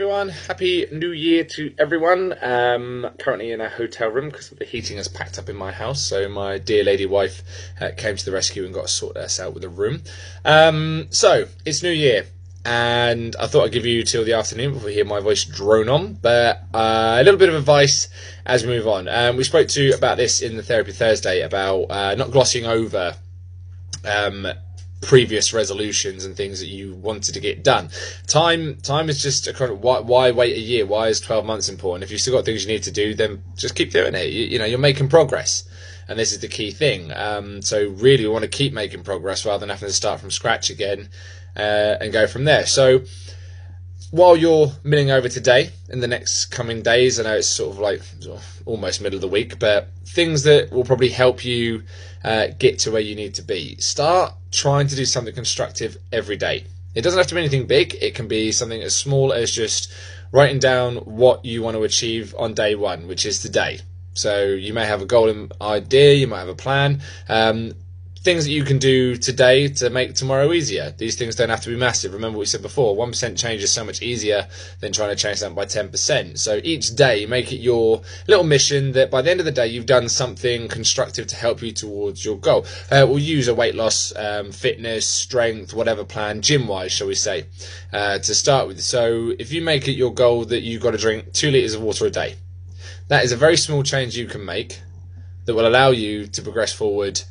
everyone. Happy New Year to everyone. Um, currently in a hotel room because the heating has packed up in my house. So my dear lady wife uh, came to the rescue and got to sort us out with a room. Um, so it's New Year. And I thought I'd give you till the afternoon before you hear my voice drone on. But uh, a little bit of advice as we move on. Um, we spoke to about this in the Therapy Thursday about uh, not glossing over um, previous resolutions and things that you wanted to get done. Time time is just a why, why wait a year? Why is twelve months important? If you've still got things you need to do, then just keep doing it. You, you know, you're making progress. And this is the key thing. Um, so really, we want to keep making progress rather than having to start from scratch again uh, and go from there. So while you're milling over today in the next coming days, I know it's sort of like almost middle of the week, but things that will probably help you uh, get to where you need to be. Start trying to do something constructive every day. It doesn't have to be anything big, it can be something as small as just writing down what you want to achieve on day one, which is today. So you may have a goal and idea, you might have a plan. Um, things that you can do today to make tomorrow easier. These things don't have to be massive. Remember what we said before, 1% change is so much easier than trying to change something by 10%. So each day, make it your little mission that by the end of the day, you've done something constructive to help you towards your goal. Uh, we'll use a weight loss, um, fitness, strength, whatever plan, gym wise, shall we say, uh, to start with. So if you make it your goal that you've got to drink two litres of water a day, that is a very small change you can make that will allow you to progress forward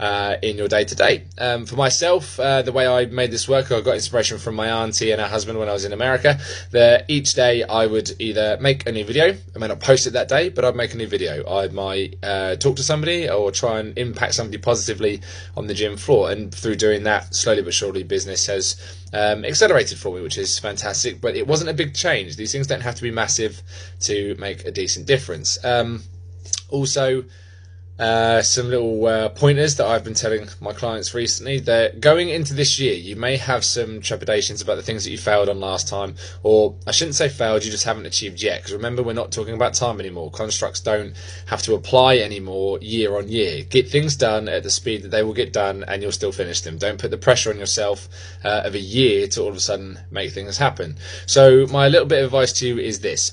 uh, in your day to day. For myself, uh, the way I made this work, I got inspiration from my auntie and her husband when I was in America. That each day I would either make a new video, I may not post it that day, but I'd make a new video. I might uh, talk to somebody or try and impact somebody positively on the gym floor. And through doing that, slowly but surely, business has um, accelerated for me, which is fantastic. But it wasn't a big change. These things don't have to be massive to make a decent difference. Um, also, uh, some little uh, pointers that I've been telling my clients recently. That going into this year, you may have some trepidations about the things that you failed on last time, or I shouldn't say failed, you just haven't achieved yet. Because remember, we're not talking about time anymore. Constructs don't have to apply anymore year on year. Get things done at the speed that they will get done, and you'll still finish them. Don't put the pressure on yourself uh, of a year to all of a sudden make things happen. So, my little bit of advice to you is this.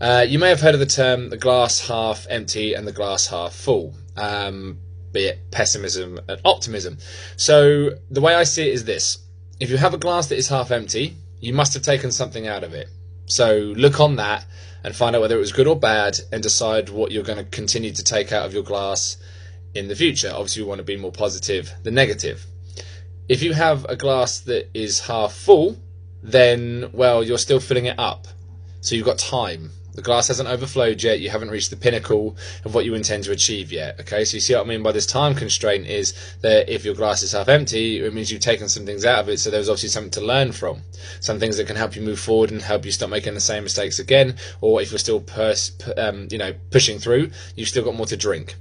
Uh, you may have heard of the term the glass half empty and the glass half full, um, be it pessimism and optimism. So the way I see it is this if you have a glass that is half empty, you must have taken something out of it. So look on that and find out whether it was good or bad and decide what you're going to continue to take out of your glass in the future. Obviously, you want to be more positive than negative. If you have a glass that is half full, then, well, you're still filling it up. So you've got time the glass hasn't overflowed yet. You haven't reached the pinnacle of what you intend to achieve yet. Okay, so you see what I mean by this time constraint is that if your glass is half empty, it means you've taken some things out of it. So there's obviously something to learn from, some things that can help you move forward and help you stop making the same mistakes again. Or if you're still pers- um, you know pushing through, you've still got more to drink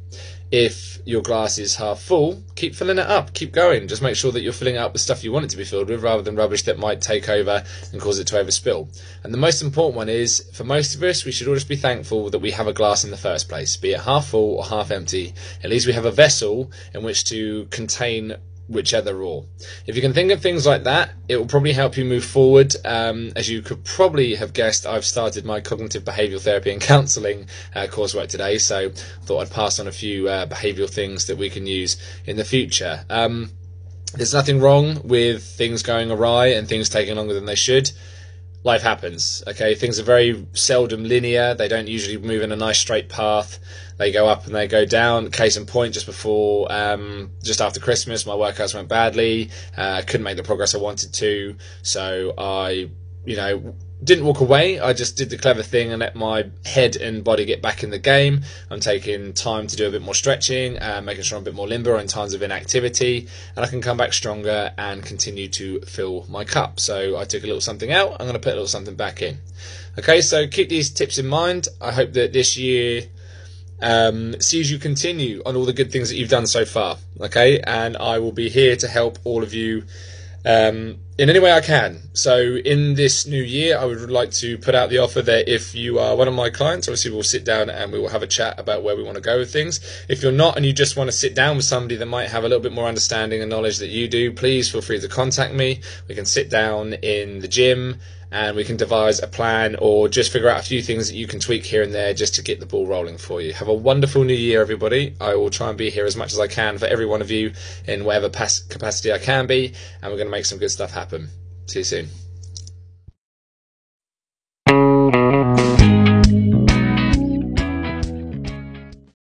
if your glass is half full, keep filling it up, keep going. Just make sure that you're filling it up with stuff you want it to be filled with rather than rubbish that might take over and cause it to overspill. And the most important one is for most of us, we should all just be thankful that we have a glass in the first place, be it half full or half empty. At least we have a vessel in which to contain whichever or. If you can think of things like that, it will probably help you move forward. Um, as you could probably have guessed, I've started my cognitive behavioural therapy and counselling uh, coursework today, so thought I'd pass on a few uh, behavioural things that we can use in the future. Um, there's nothing wrong with things going awry and things taking longer than they should life happens. Okay, things are very seldom linear. They don't usually move in a nice straight path. They go up and they go down. Case in point, just before, um, just after Christmas, my workouts went badly. Uh, couldn't make the progress I wanted to, so I, you know, didn't walk away. I just did the clever thing and let my head and body get back in the game. I'm taking time to do a bit more stretching, uh, making sure I'm a bit more limber in times of inactivity, and I can come back stronger and continue to fill my cup. So I took a little something out. I'm going to put a little something back in. Okay, so keep these tips in mind. I hope that this year um, sees you continue on all the good things that you've done so far. Okay, and I will be here to help all of you um, in any way I can. So, in this new year, I would like to put out the offer that if you are one of my clients, obviously we'll sit down and we will have a chat about where we want to go with things. If you're not and you just want to sit down with somebody that might have a little bit more understanding and knowledge that you do, please feel free to contact me. We can sit down in the gym and we can devise a plan or just figure out a few things that you can tweak here and there just to get the ball rolling for you. Have a wonderful new year, everybody. I will try and be here as much as I can for every one of you in whatever capacity I can be, and we're going to make some good stuff happen. See you soon.